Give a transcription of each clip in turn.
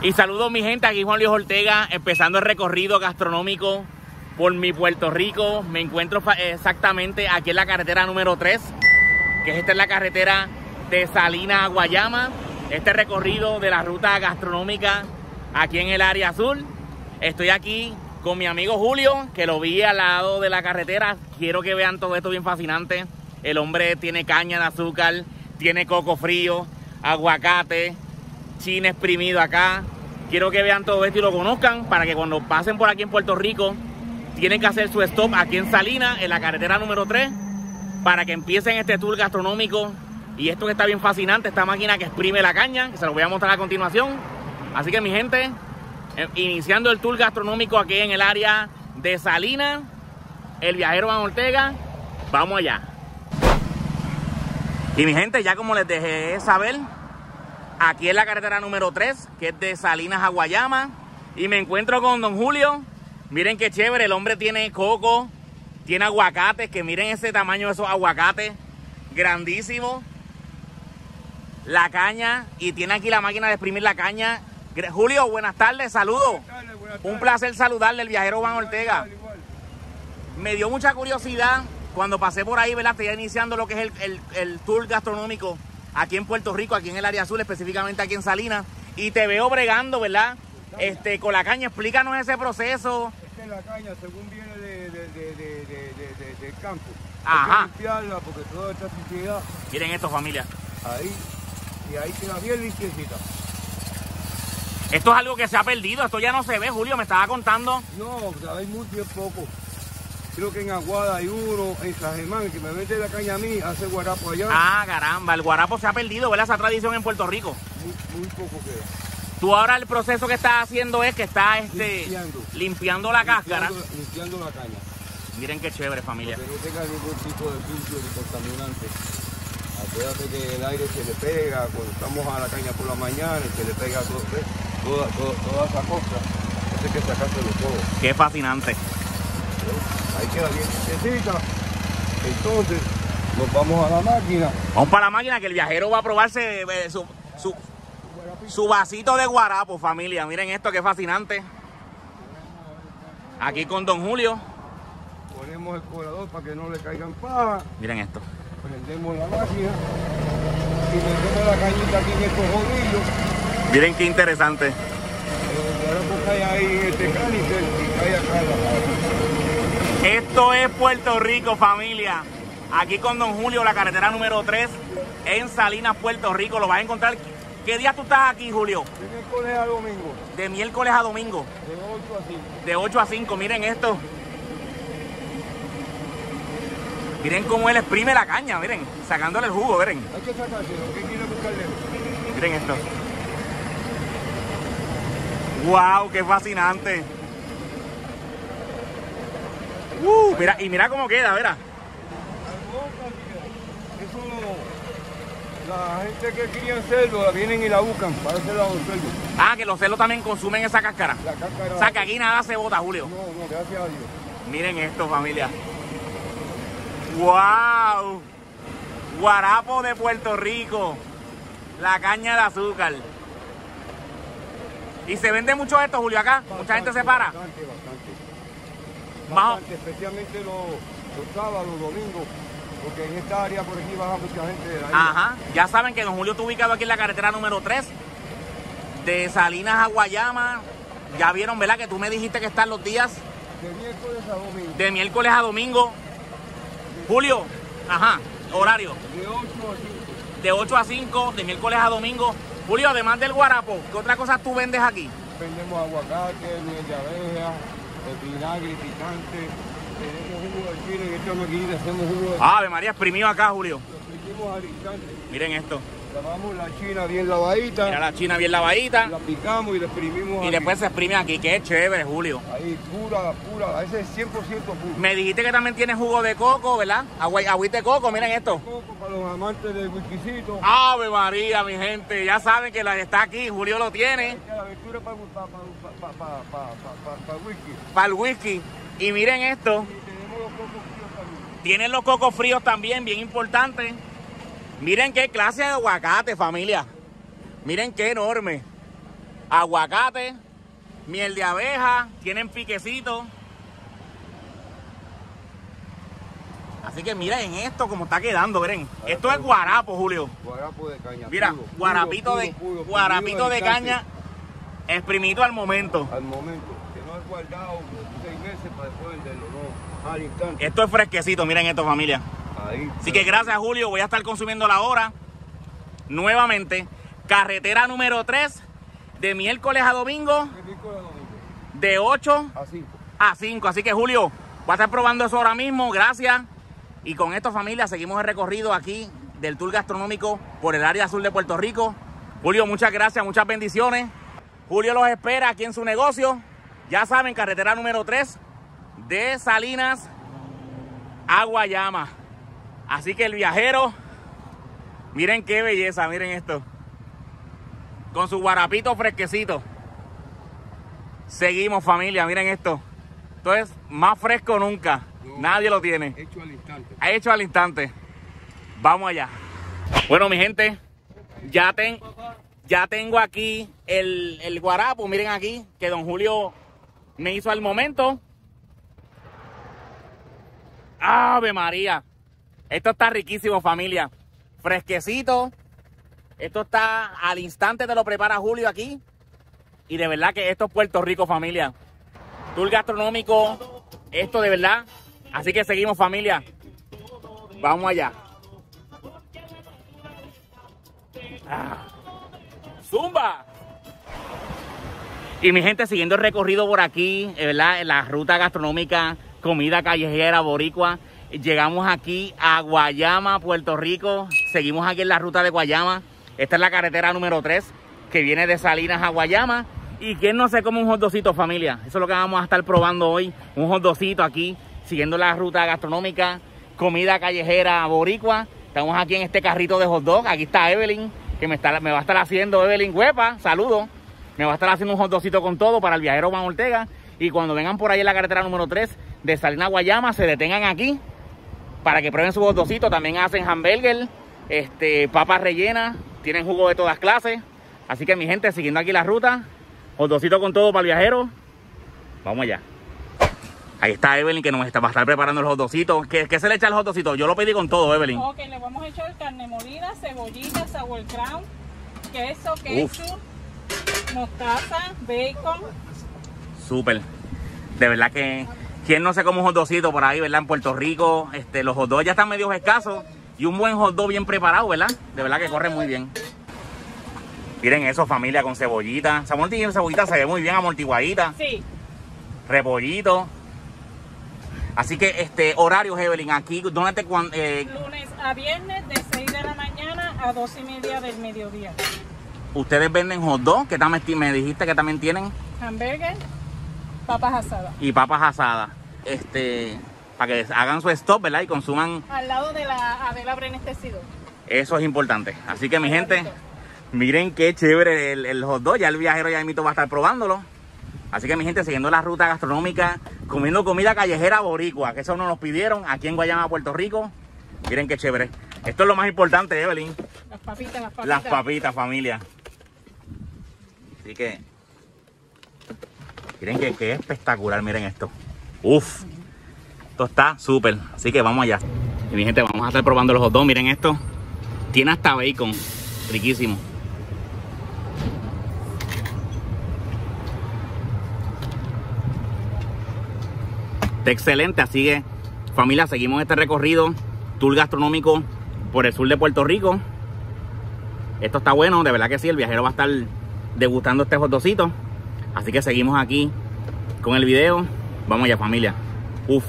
Y saludos mi gente, aquí Juan Luis Ortega, empezando el recorrido gastronómico por mi Puerto Rico. Me encuentro exactamente aquí en la carretera número 3, que es esta es la carretera de Salinas a Guayama. Este recorrido de la ruta gastronómica aquí en el área azul. Estoy aquí con mi amigo Julio, que lo vi al lado de la carretera. Quiero que vean todo esto bien fascinante. El hombre tiene caña de azúcar, tiene coco frío, aguacate, china exprimido acá. Quiero que vean todo esto y lo conozcan para que cuando pasen por aquí en Puerto Rico tienen que hacer su stop aquí en Salinas, en la carretera número 3, para que empiecen este tour gastronómico. Y esto que está bien fascinante, esta máquina que exprime la caña, que se lo voy a mostrar a continuación. Así que mi gente, eh, iniciando el tour gastronómico aquí en el área de Salinas, el viajero Juan Ortega, vamos allá. Y mi gente, ya como les dejé saber, aquí en la carretera número 3, que es de Salinas a Guayama. Y me encuentro con don Julio. Miren qué chévere, el hombre tiene coco, tiene aguacates, que miren ese tamaño de esos aguacates, grandísimo. La caña, y tiene aquí la máquina de exprimir la caña. Julio, buenas tardes, saludos. Un placer saludarle, el viajero Juan Ortega. Me dio mucha curiosidad cuando pasé por ahí, ¿verdad? Estoy iniciando lo que es el, el tour gastronómico aquí en Puerto Rico, aquí en el área azul, específicamente aquí en Salinas. Y te veo bregando, ¿verdad? Este, con la caña, explícanos ese proceso. Esta es la caña, según viene de, de, de, del campo. Ajá. Hay que limpiarla porque toda esta suciedad. Miren esto, familia. Ahí. Y ahí queda bien limpiecita. Esto es algo que se ha perdido, esto ya no se ve, Julio, me estaba contando. No, hay muy bien poco. Creo que en Aguada hay uno, en San Germán, que me vende la caña a mí, hace guarapo allá. Ah, caramba, el guarapo se ha perdido, ¿verdad? Esa tradición en Puerto Rico. Muy, muy poco queda. Tú ahora el proceso que estás haciendo es que estás este, limpiando. limpiando la cáscara. Limpiando, limpiando, la caña. Miren qué chévere, familia. Que no tenga ningún tipo de sucio ni contaminante. Acuérdate que el aire se le pega, cuando estamos a la caña por la mañana, se le pega todo, toda, toda, toda esa cosa. Hay que sacárselo todo. Qué fascinante. Ahí queda bien. Entonces, nos vamos a la máquina. Vamos para la máquina que el viajero va a probarse eh, su, su, su vasito de guarapo, familia. Miren esto, qué fascinante. Aquí con Don Julio. Ponemos el colador para que no le caigan paja. Miren esto. Prendemos la máquina y metemos la cañita aquí en estos rodillos. Miren qué interesante. El guarapo cae ahí en este canister y cae acá en la Esto es Puerto Rico, familia. Aquí con Don Julio, la carretera número 3, en Salinas, Puerto Rico. Lo vas a encontrar. ¿Qué día tú estás aquí, Julio? De miércoles a domingo. De miércoles a domingo. De 8 a 5. De 8 a 5. Miren esto. Miren cómo él exprime la caña, miren. Sacándole el jugo, miren. Hay que sacárselo. ¿Qué quiere buscarle? Miren esto. ¡Wow! ¡Qué fascinante! Uh, mira, y mira cómo queda, mira. Eso la gente que cría cerdo la vienen y la buscan para hacer los cerdos. Ah, que los cerdos también consumen esa cáscara. La cáscara. O sea, que aquí nada se bota, Julio. No, no, gracias a Dios. Miren esto, familia. ¡Wow! Guarapo de Puerto Rico. La caña de azúcar. ¿Y se vende mucho esto, Julio, acá? ¿Mucha gente se para? Bastante, bastante. Más especialmente los, los sábados, los domingos, porque en esta área por aquí baja mucha gente de la isla. Ajá. Ya saben que Don Julio está ubicado aquí en la carretera número 3. De Salinas a Guayama. Ya vieron, ¿verdad? Que tú me dijiste que están los días De miércoles a domingo, de miércoles a domingo. Julio, ajá, horario. de 8 a 5. De 8 a 5, de miércoles a domingo. Julio, además del guarapo, ¿qué otra cosa tú vendes aquí? Vendemos aguacate, miel de abeja, el vinagre picante. Tenemos jugo de chile, en esta maquinita hacemos jugo de Ave María, exprimido acá, Julio. Lo al instante. Miren esto. Lavamos la china bien lavadita, Mira la china bien lavadita. la picamos y la exprimimos Y aquí. después se exprime aquí. Qué chévere, Julio. Ahí, pura, pura, ese es 100% puro. Me dijiste que también tiene jugo de coco, ¿verdad? Agua, agüita de coco, miren esto. Coco para los amantes del whiskycito. Ave María, mi gente. Ya saben que la está aquí. Julio lo tiene La aventura para, para, para, para, para whisky. para el whisky. Y miren esto. Y tenemos los cocos fríos también. Tienen los cocos fríos también, bien importante. Miren qué clase de aguacate, familia. Miren qué enorme. aguacate, miel de abeja, tienen piquecito. Así que miren esto como está quedando, miren. Esto es guarapo, Julio. Guarapo de caña. Mira, puro, guarapito puro, de puro, guarapito de caña exprimido al momento. Al momento. Que no es guardado seis meses para después venderlo, no. Al instante. Esto es fresquecito, miren esto, familia. Ahí. Así que gracias, Julio. Voy a estar consumiendo la hora. Nuevamente, carretera número 3 de miércoles a domingo Qué rico de domingo. de 8 A cinco. a 5. Así que, Julio, voy a estar probando eso ahora mismo. Gracias. Y con esto, familia, seguimos el recorrido aquí del tour gastronómico por el área azul de Puerto Rico. Julio, muchas gracias, muchas bendiciones. Julio los espera aquí en su negocio. Ya saben, carretera número 3 de Salinas a Guayama. Así que el viajero, miren qué belleza, miren esto. Con su guarapito fresquecito. Seguimos familia, miren esto. Esto es más fresco nunca. No. Nadie lo tiene. Hecho al instante. Ha hecho al instante. Vamos allá. Bueno, mi gente, ya, ten, ya tengo aquí el, el guarapo. Miren aquí que don Julio me hizo al momento. Ave María. Esto está riquísimo, familia. Fresquecito. Esto está al instante, te lo prepara Julio aquí. Y de verdad que esto es Puerto Rico, familia. Tour gastronómico, esto de verdad. Así que seguimos, familia. Vamos allá. Ah. Zumba. Y mi gente, siguiendo el recorrido por aquí, eh, ¿verdad? La ruta gastronómica, comida callejera, boricua. Llegamos aquí a Guayama, Puerto Rico. Seguimos aquí en la ruta de Guayama. Esta es la carretera número 3 que viene de Salinas a Guayama. ¿Y quién no se come un hotdocito, familia? Eso es lo que vamos a estar probando hoy. Un hotdocito aquí, siguiendo la ruta gastronómica, comida callejera boricua. Estamos aquí en este carrito de hot dog. Aquí está Evelyn, que me, está, me va a estar haciendo, Evelyn Huepa, saludos. Me va a estar haciendo un hotdocito con todo para el viajero Juan Ortega. Y cuando vengan por ahí en la carretera número 3 de Salinas a Guayama, se detengan aquí para que prueben su hotdocito. También hacen hamburger, este, papas rellenas, tienen jugo de todas clases. Así que mi gente, siguiendo aquí la ruta, hotdocito con todo para el viajero. Vamos allá. Ahí está Evelyn que nos está, va a estar preparando el hotdocito. ¿Qué, ¿Qué se le echa al hotdocito? Yo lo pedí con todo, Evelyn. Ok, le vamos a echar carne molida, cebollita, sour crown, queso, ketchup, mostaza, bacon. Súper. De verdad que quién no se come un hotdocito por ahí, ¿verdad? En Puerto Rico, este, los hot dogs ya están medio escasos y un buen hot dog bien preparado, ¿verdad? De verdad que corre muy bien. Miren eso, familia, con cebollita. Esa amorti- cebollita se ve muy bien amortiguadita. Sí, Repollito. Así que, este, horarios, Evelyn, aquí, ¿dónde te cuan- eh, lunes a viernes de 6 de la mañana a 2 y media del mediodía. ustedes venden hot dog? Que también me dijiste que también tienen, Hamburger, papas asadas. y papas asadas. Este, para que hagan su stop, ¿verdad? Y consuman Al lado de la Adela Brenes Tecido. Eso es importante. Así que mi gente, miren qué chévere el, el hot dog. Ya el viajero ya mito va a estar probándolo. Así que mi gente, siguiendo la ruta gastronómica, comiendo comida callejera boricua, que eso nos lo pidieron aquí en Guayama, Puerto Rico. Miren qué chévere. Esto es lo más importante, Evelyn. Las papitas, las papitas. Las papitas, familia. Así que, miren que, que espectacular, miren esto. Uf, esto está súper. Así que vamos allá. Y mi gente, vamos a estar probando los hot dogs. Miren esto. Tiene hasta bacon. Riquísimo. Excelente. Así que, familia, seguimos este recorrido. Tour gastronómico por el sur de Puerto Rico. Esto está bueno, de verdad que sí, el viajero va a estar degustando este hotdocito. Así que seguimos aquí con el video. Vamos allá, familia. Uf.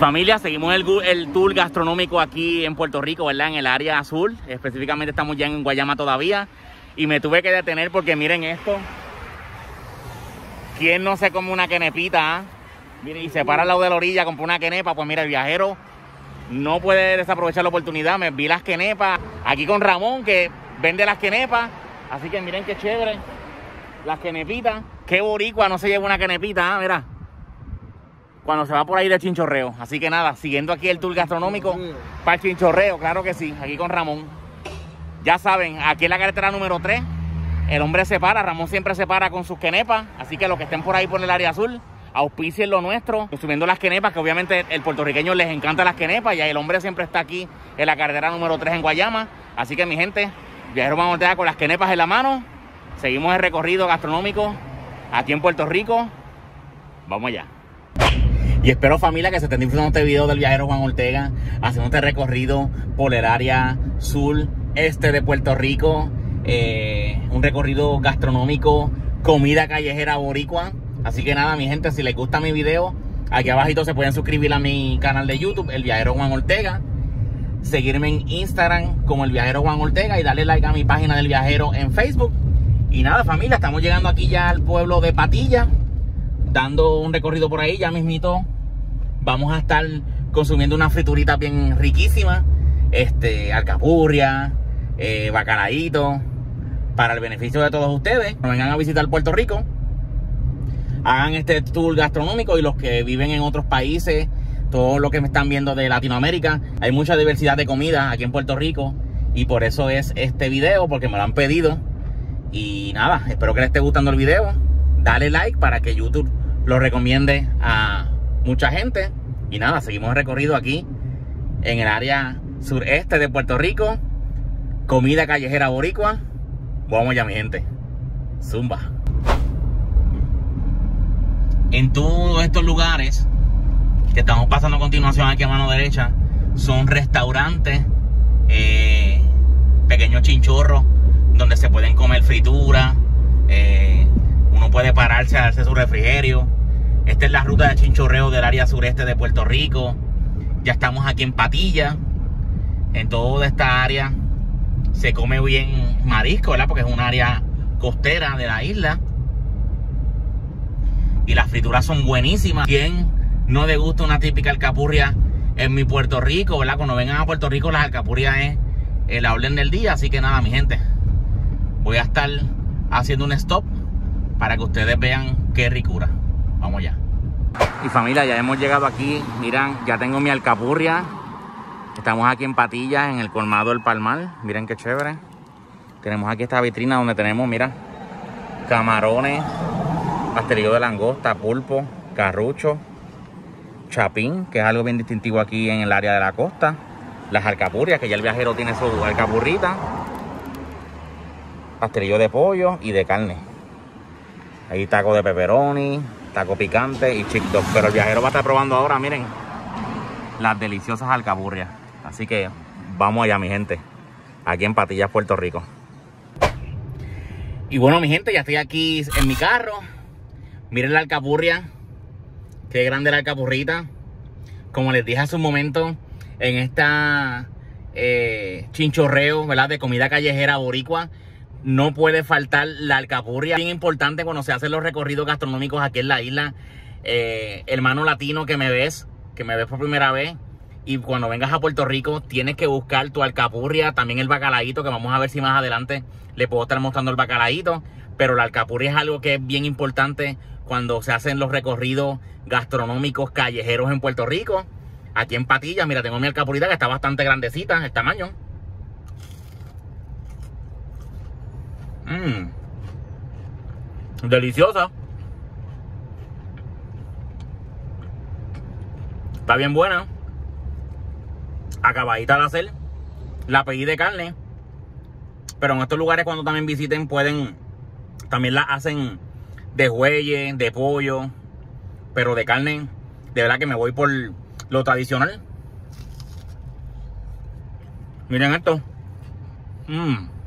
Familia, seguimos el, tour gastronómico aquí en Puerto Rico, ¿verdad? En el área azul. Específicamente estamos ya en Guayama todavía. Y me tuve que detener porque miren esto. ¿Quién no se come una quenepita? ah? Y se para al lado de la orilla, compra una quenepa. Pues mira, el viajero no puede desaprovechar la oportunidad. Me vi las quenepas aquí con Ramón, que vende las quenepas. Así que miren qué chévere. Las quenepitas. Qué boricua no se lleva una quenepita, ¿ah? mira. Cuando se va por ahí de chinchorreo. Así que nada, siguiendo aquí el tour gastronómico para el chinchorreo, claro que sí, aquí con Ramón. Ya saben, aquí en la carretera número 3, el hombre se para, Ramón siempre se para con sus quenepas. Así que los que estén por ahí por el área azul, auspicien lo nuestro, subiendo las quenepas, que obviamente el puertorriqueño les encanta las quenepas, y el hombre siempre está aquí en la carretera número 3 en Guayama. Así que mi gente, viajero Juan Ortega con las quenepas en la mano. Seguimos el recorrido gastronómico aquí en Puerto Rico. Vamos allá. Y espero familia que se estén disfrutando este video del viajero Juan Ortega, haciendo este recorrido por el área sur, este de Puerto Rico. Eh, un recorrido gastronómico, comida callejera boricua. Así que nada, mi gente, si les gusta mi video, aquí abajito se pueden suscribir a mi canal de YouTube, El Viajero Juan Ortega. Seguirme en Instagram como El Viajero Juan Ortega y darle like a mi página del viajero en Facebook. Y nada, familia, estamos llegando aquí ya al pueblo de Patilla, dando un recorrido por ahí, ya mismito. Vamos a estar consumiendo una friturita bien riquísima, este, alcapurria, eh, para el beneficio de todos ustedes. Vengan a visitar Puerto Rico hagan este tour gastronómico y los que viven en otros países, todos los que me están viendo de Latinoamérica, hay mucha diversidad de comida aquí en Puerto Rico y por eso es este video, porque me lo han pedido. Y nada, espero que les esté gustando el video. Dale like para que YouTube lo recomiende a mucha gente. Y nada, seguimos el recorrido aquí en el área sureste de Puerto Rico. Comida callejera boricua. Vamos ya, mi gente. Zumba en todos estos lugares que estamos pasando a continuación aquí a mano derecha son restaurantes, eh, pequeños chinchorros donde se pueden comer fritura, eh, uno puede pararse a darse su refrigerio. Esta es la ruta de chinchorreo del área sureste de Puerto Rico. Ya estamos aquí en Patilla. En toda esta área se come bien marisco, ¿verdad? Porque es un área costera de la isla y las frituras son buenísimas. ¿Quién no le gusta una típica alcapurria en mi Puerto Rico, verdad? Cuando vengan a Puerto Rico, las alcapurrias es la orden del día. Así que nada, mi gente, voy a estar haciendo un stop para que ustedes vean qué ricura. Vamos ya. Y familia, ya hemos llegado aquí. Miren, ya tengo mi alcapurria. Estamos aquí en Patillas, en el colmado del Palmar. Miren qué chévere. Tenemos aquí esta vitrina donde tenemos, mira, camarones, pastelillo de langosta, pulpo, carrucho, chapín, que es algo bien distintivo aquí en el área de la costa. Las alcapurrias, que ya el viajero tiene su alcapurrita. Pastelillo de pollo y de carne. Ahí taco de pepperoni, taco picante y chick dog. Pero el viajero va a estar probando ahora, miren, las deliciosas alcapurrias. Así que vamos allá, mi gente. Aquí en Patillas, Puerto Rico. Y bueno, mi gente, ya estoy aquí en mi carro. Miren la alcapurria. Qué grande la alcapurrita. Como les dije hace un momento, en esta eh, chinchorreo, ¿verdad? De comida callejera boricua, no puede faltar la alcapurria. Bien importante cuando se hacen los recorridos gastronómicos aquí en la isla. Eh, hermano latino que me ves, que me ves por primera vez. Y cuando vengas a Puerto Rico, tienes que buscar tu alcapurria, también el bacalaíto, que vamos a ver si más adelante le puedo estar mostrando el bacalaíto. Pero la alcapurria es algo que es bien importante cuando se hacen los recorridos gastronómicos callejeros en Puerto Rico. Aquí en Patillas, mira, tengo mi alcapurita que está bastante grandecita, el tamaño. Mmm. Deliciosa. Está bien buena. Acabadita de hacer. La pedí de carne. Pero en estos lugares cuando también visiten pueden... También la hacen de jueyes, de pollo, pero de carne, de verdad que me voy por lo tradicional. Miren esto. Mmm.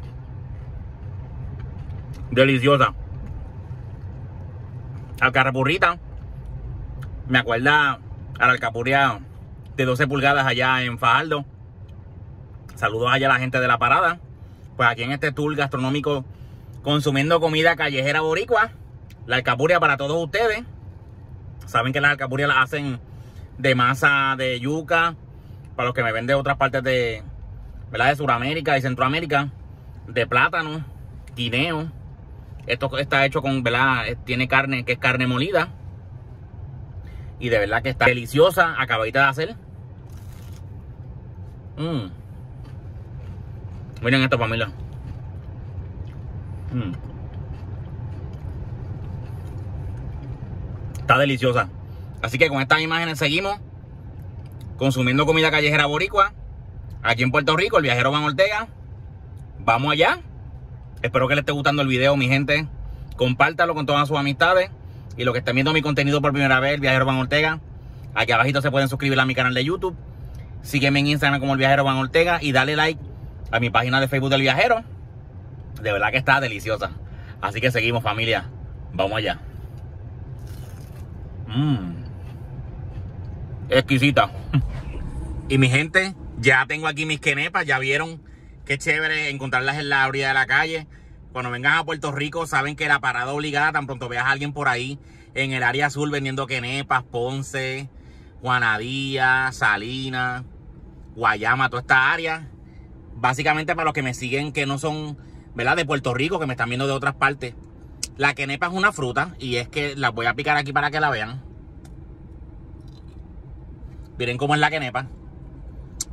Deliciosa. Alcarrapurrita. Me acuerda a la alcapurria de 12 pulgadas allá en Fajardo. Saludos allá a la gente de la parada. Pues aquí en este tour gastronómico consumiendo comida callejera boricua. La alcapurria para todos ustedes. Saben que las alcapurrias las hacen de masa de yuca para los que me ven de otras partes de, ¿verdad? de Sudamérica y Centroamérica, de plátano, guineo. Esto está hecho con, ¿verdad? Eh, tiene carne que es carne molida. Y de verdad que está deliciosa, acabadita de hacer. Mmm. Miren esto familia. Mm. Está deliciosa. Así que con estas imágenes seguimos consumiendo comida callejera boricua. Aquí en Puerto Rico, el viajero Van Ortega. Vamos allá. Espero que les esté gustando el video, mi gente. Compártalo con todas sus amistades. Y los que estén viendo mi contenido por primera vez, viajero Van Ortega. Aquí abajito se pueden suscribir a mi canal de YouTube. Sígueme en Instagram como el viajero Van Ortega. Y dale like a mi página de Facebook del viajero. De verdad que está deliciosa. Así que seguimos familia. Vamos allá. Mmm. Exquisita. y mi gente, ya tengo aquí mis quenepas. Ya vieron qué chévere encontrarlas en la orilla de la calle. Cuando vengan a Puerto Rico, saben que la parada obligada, tan pronto veas a alguien por ahí en el área azul vendiendo quenepas, Ponce, Juanadía, Salinas, Guayama, toda esta área. Básicamente para los que me siguen que no son. De Puerto Rico, que me están viendo de otras partes. La quenepa es una fruta y es que la voy a picar aquí para que la vean. Miren cómo es la quenepa.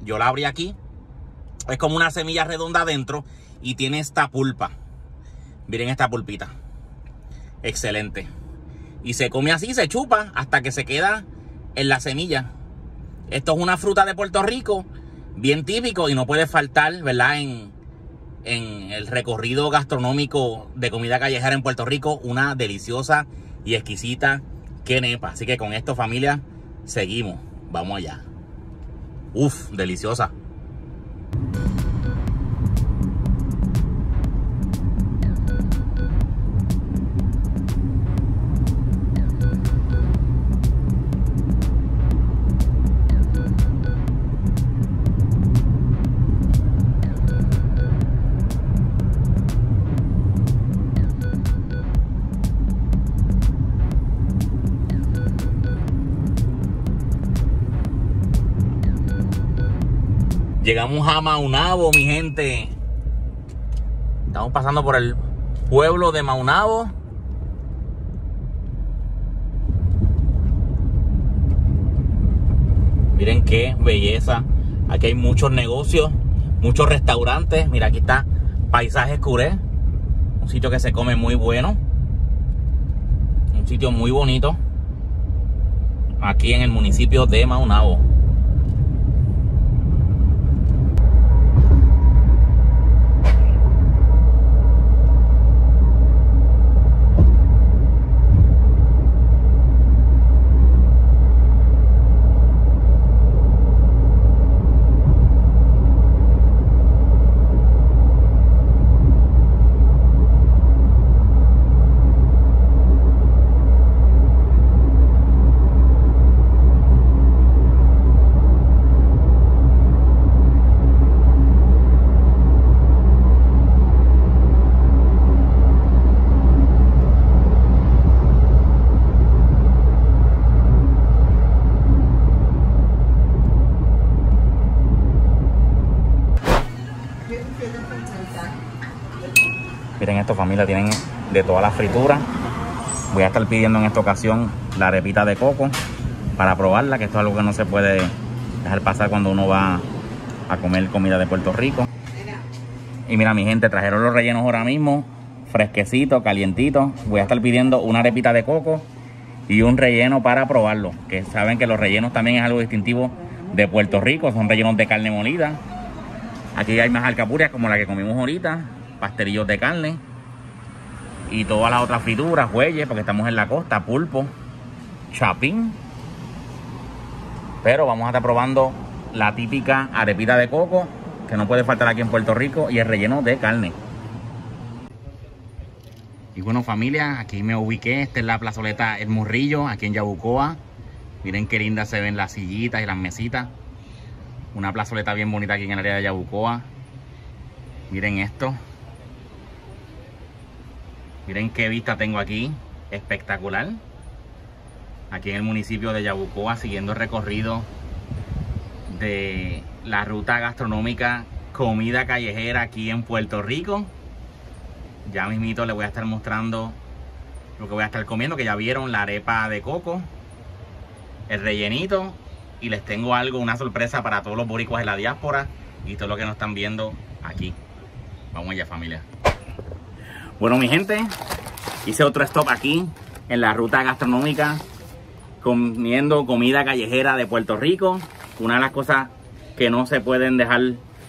Yo la abrí aquí. Es como una semilla redonda adentro y tiene esta pulpa. Miren esta pulpita. Excelente. Y se come así, se chupa hasta que se queda en la semilla. Esto es una fruta de Puerto Rico, bien típico y no puede faltar, ¿verdad? En, el recorrido gastronómico de comida callejera en Puerto Rico, una deliciosa y exquisita quenepa. Así que con esto, familia, seguimos. Vamos allá. Uf, deliciosa. thank you Llegamos a Maunabo, mi gente. Estamos pasando por el pueblo de Maunabo. Miren qué belleza. Aquí hay muchos negocios, muchos restaurantes. Mira, aquí está Paisaje Curé. Un sitio que se come muy bueno. Un sitio muy bonito. Aquí en el municipio de Maunabo. Tienen de toda la fritura. Voy a estar pidiendo en esta ocasión la arepita de coco para probarla, que esto es algo que no se puede dejar pasar cuando uno va a comer comida de Puerto Rico. Y mira mi gente, trajeron los rellenos ahora mismo, fresquecito, calientito. Voy a estar pidiendo una arepita de coco y un relleno para probarlo. Que saben que los rellenos también es algo distintivo de Puerto Rico, son rellenos de carne molida. Aquí hay más alcapurias como la que comimos ahorita, pastelillos de carne y todas las otras frituras, huelles, porque estamos en la costa, pulpo, chapín. Pero vamos a estar probando la típica arepita de coco, que no puede faltar aquí en Puerto Rico, y el relleno de carne. Y bueno familia, aquí me ubiqué, esta es la plazoleta El Murrillo, aquí en Yabucoa. Miren qué lindas se ven las sillitas y las mesitas. Una plazoleta bien bonita aquí en el área de Yabucoa. Miren esto. Miren qué vista tengo aquí. Espectacular. Aquí en el municipio de Yabucoa, siguiendo el recorrido de la ruta gastronómica comida callejera aquí en Puerto Rico. Ya mismito les voy a estar mostrando lo que voy a estar comiendo, que ya vieron la arepa de coco, el rellenito y les tengo algo, una sorpresa para todos los boricuas de la diáspora y todo lo que nos están viendo aquí. Vamos allá familia. Bueno mi gente, hice otro stop aquí en la ruta gastronómica comiendo comida callejera de Puerto Rico. Una de las cosas que no se pueden dejar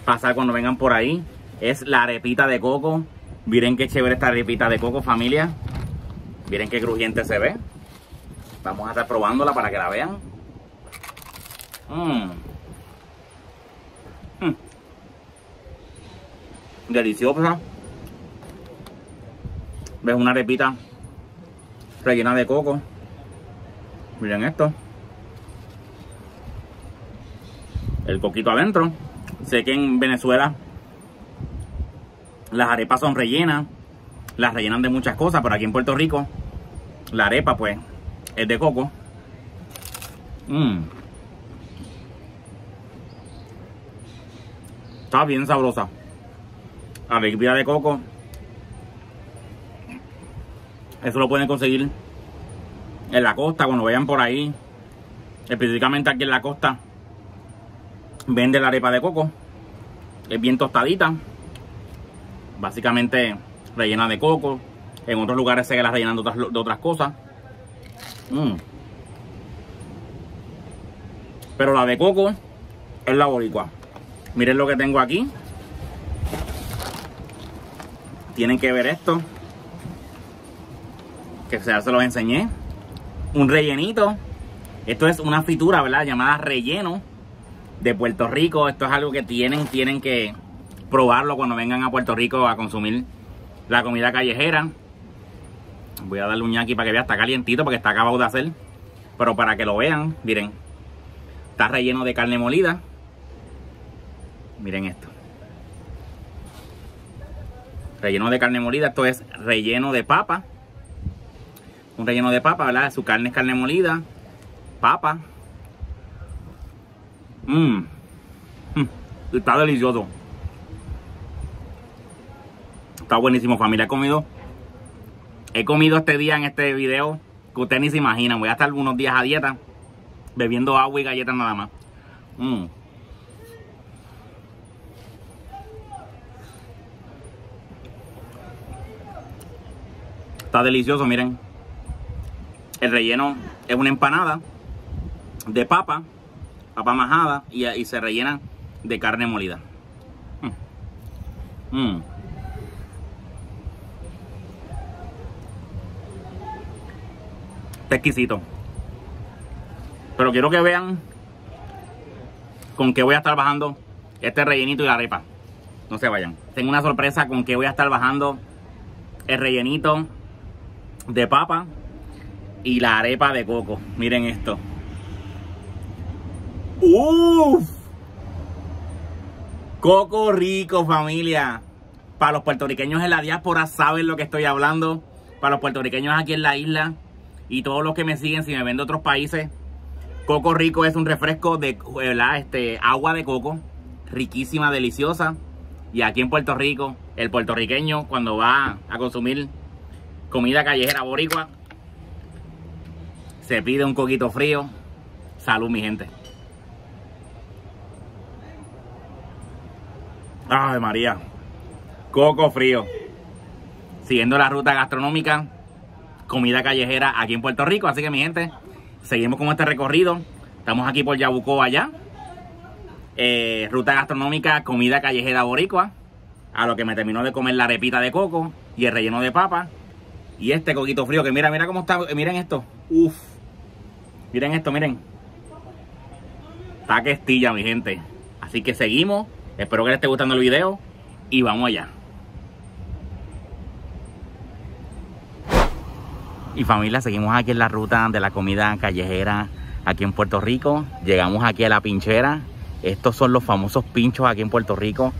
pasar cuando vengan por ahí es la arepita de coco. Miren qué chévere esta arepita de coco familia. Miren qué crujiente se ve. Vamos a estar probándola para que la vean. Mmm. Mm. Deliciosa. Ves una arepita rellena de coco. Miren esto. El coquito adentro. Sé que en Venezuela las arepas son rellenas. Las rellenan de muchas cosas, pero aquí en Puerto Rico la arepa pues es de coco. Mmm. Está bien sabrosa. Arepa de coco. Eso lo pueden conseguir en la costa cuando vayan por ahí. Específicamente aquí en la costa. Vende la arepa de coco. Es bien tostadita. Básicamente rellena de coco. En otros lugares se la rellenan de otras, de otras cosas. Mm. Pero la de coco es la boricua. Miren lo que tengo aquí. Tienen que ver esto. Que ya se los enseñé. Un rellenito. Esto es una fritura, ¿verdad? Llamada relleno de Puerto Rico. Esto es algo que tienen, tienen que probarlo cuando vengan a Puerto Rico a consumir la comida callejera. Voy a darle un ñaki para que vea, está calientito porque está acabado de hacer. Pero para que lo vean, miren. Está relleno de carne molida. Miren esto. Relleno de carne molida. Esto es relleno de papa. Un relleno de papa, ¿verdad? Su carne es carne molida. Papa. Mmm. Está delicioso. Está buenísimo, familia. He comido. He comido este día en este video que ustedes ni se imaginan. Voy a estar unos días a dieta. Bebiendo agua y galletas nada más. Mmm. Está delicioso, miren. El relleno es una empanada de papa, papa majada y, se rellena de carne molida. Mm. Mm. Está exquisito. Pero quiero que vean con qué voy a estar bajando este rellenito y la arepa. No se vayan. Tengo una sorpresa con que voy a estar bajando el rellenito de papa y la arepa de coco. Miren esto. ¡Uf! Coco rico, familia. Para los puertorriqueños en la diáspora saben lo que estoy hablando. Para los puertorriqueños aquí en la isla y todos los que me siguen si me ven de otros países. Coco rico es un refresco de Este, agua de coco. Riquísima, deliciosa. Y aquí en Puerto Rico, el puertorriqueño cuando va a consumir comida callejera boricua, se pide un coquito frío. Salud, mi gente. Ay, María. Coco frío. Siguiendo la ruta gastronómica, comida callejera aquí en Puerto Rico. Así que, mi gente, seguimos con este recorrido. Estamos aquí por Yabucoa allá. Eh, ruta gastronómica, comida callejera boricua. A lo que me terminó de comer la repita de coco y el relleno de papa. Y este coquito frío, que mira, mira cómo está. Miren esto. Uf. Miren esto, miren. Está que estilla, mi gente. Así que seguimos. Espero que les esté gustando el video. Y vamos allá. Y familia, seguimos aquí en la ruta de la comida callejera aquí en Puerto Rico. Llegamos aquí a la pinchera. Estos son los famosos pinchos aquí en Puerto Rico.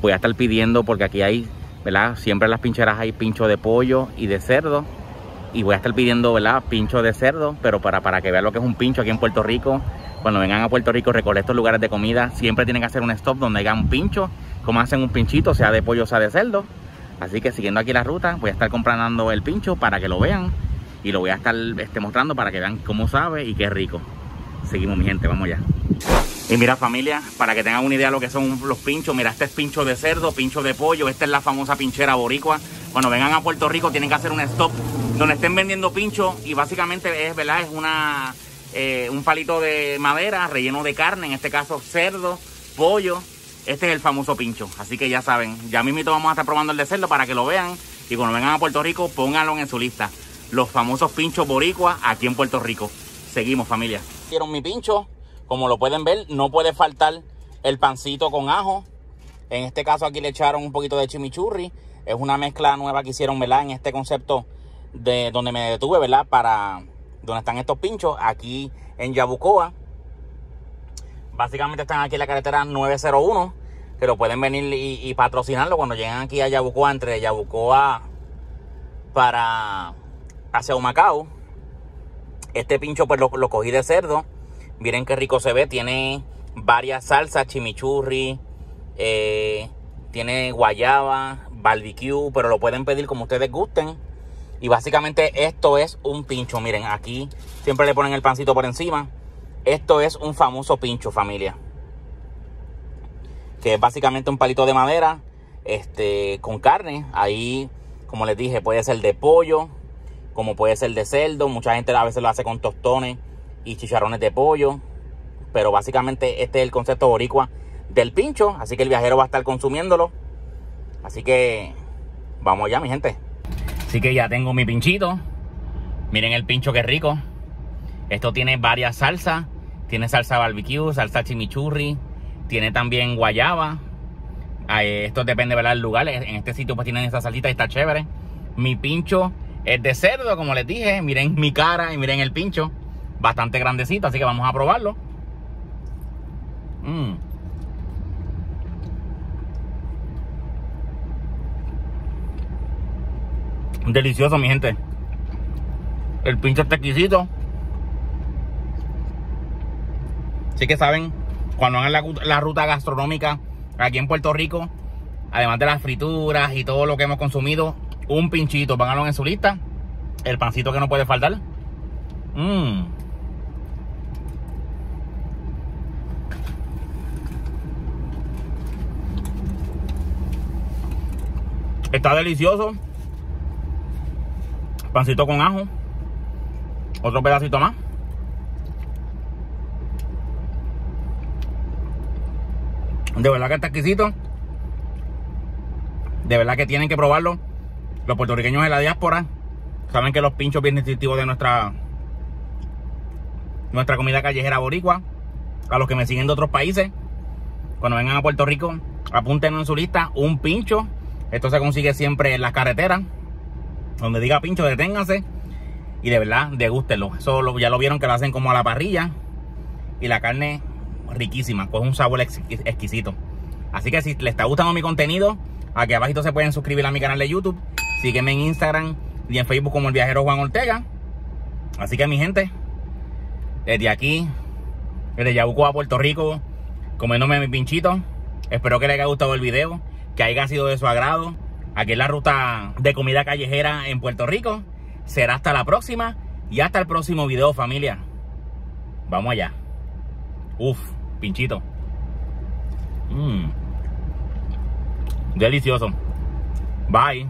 Voy a estar pidiendo porque aquí hay ¿verdad? Siempre en las pincheras hay pincho de pollo y de cerdo. Y voy a estar pidiendo, ¿verdad? Pincho de cerdo, pero para, para que vean lo que es un pincho aquí en Puerto Rico. cuando vengan a Puerto Rico recorrer estos lugares de comida, siempre tienen que hacer un stop donde hagan un pincho, como hacen un pinchito, sea de pollo sea de cerdo. Así que siguiendo aquí la ruta, voy a estar comprando el pincho para que lo vean y lo voy a estar este, mostrando para que vean cómo sabe y qué rico. Seguimos mi gente, vamos ya. Y mira familia, para que tengan una idea de lo que son los pinchos, mira, este es pincho de cerdo, pincho de pollo, esta es la famosa pinchera boricua. Cuando vengan a Puerto Rico tienen que hacer un stop donde estén vendiendo pincho y básicamente es, ¿verdad? Es una, eh, un palito de madera relleno de carne, en este caso cerdo, pollo. Este es el famoso pincho, así que ya saben, ya mismito vamos a estar probando el de cerdo para que lo vean y cuando vengan a Puerto Rico pónganlo en su lista. Los famosos pinchos boricua aquí en Puerto Rico. Seguimos familia. Quiero mi pincho, como lo pueden ver, no puede faltar el pancito con ajo. En este caso aquí le echaron un poquito de chimichurri. Es una mezcla nueva que hicieron, ¿verdad? En este concepto de donde me detuve, ¿verdad? Para donde están estos pinchos, aquí en Yabucoa. Básicamente están aquí en la carretera 901, que lo pueden venir y, patrocinarlo cuando lleguen aquí a Yabucoa, entre Yabucoa para hacia Humacao. Este pincho pues lo, lo, cogí de cerdo. Miren qué rico se ve. Tiene varias salsas, chimichurri, eh, tiene guayaba, barbecue, pero lo pueden pedir como ustedes gusten. Y básicamente esto es un pincho. Miren, aquí siempre le ponen el pancito por encima. Esto es un famoso pincho, familia. Que es básicamente un palito de madera este, con carne. Ahí, como les dije, puede ser de pollo, como puede ser de cerdo. Mucha gente a veces lo hace con tostones y chicharrones de pollo. Pero básicamente este es el concepto boricua del pincho. Así que el viajero va a estar consumiéndolo. Así que vamos allá, mi gente. Así que ya tengo mi pinchito. Miren el pincho que rico. Esto tiene varias salsas. Tiene salsa barbecue, salsa chimichurri. Tiene también guayaba. Esto depende del lugar. En este sitio pues tienen esa salita y está chévere. Mi pincho es de cerdo, como les dije. Miren mi cara y miren el pincho. Bastante grandecito, así que vamos a probarlo. Mmm. Delicioso, mi gente. El pincho está exquisito. Así que saben, cuando hagan la, ruta gastronómica aquí en Puerto Rico, además de las frituras y todo lo que hemos consumido, un pinchito, pónganlo en su lista. El pancito que no puede faltar. Mmm. Está delicioso. Pancito con ajo. Otro pedacito más. De verdad que está exquisito. De verdad que tienen que probarlo. Los puertorriqueños de la diáspora saben que los pinchos bien distintivos de nuestra nuestra comida callejera boricua. A los que me siguen de otros países, cuando vengan a Puerto Rico, apunten en su lista un pincho. Esto se consigue siempre en las carreteras. Donde diga pincho, deténganse. Y de verdad, degústenlo. Eso ya lo vieron que lo hacen como a la parrilla. Y la carne riquísima, con un sabor exquisito. Así que si les está gustando mi contenido, aquí abajito se pueden suscribir a mi canal de YouTube. Sígueme en Instagram y en Facebook como el viajero Juan Ortega. Así que mi gente, desde aquí, desde Yabucoa, Puerto Rico, comiéndome mi pinchito. Espero que les haya gustado el video, que haya sido de su agrado. Aquí es la ruta de comida callejera en Puerto Rico. Será hasta la próxima y hasta el próximo video, familia. Vamos allá. Uf, pinchito. Mmm. Delicioso. Bye.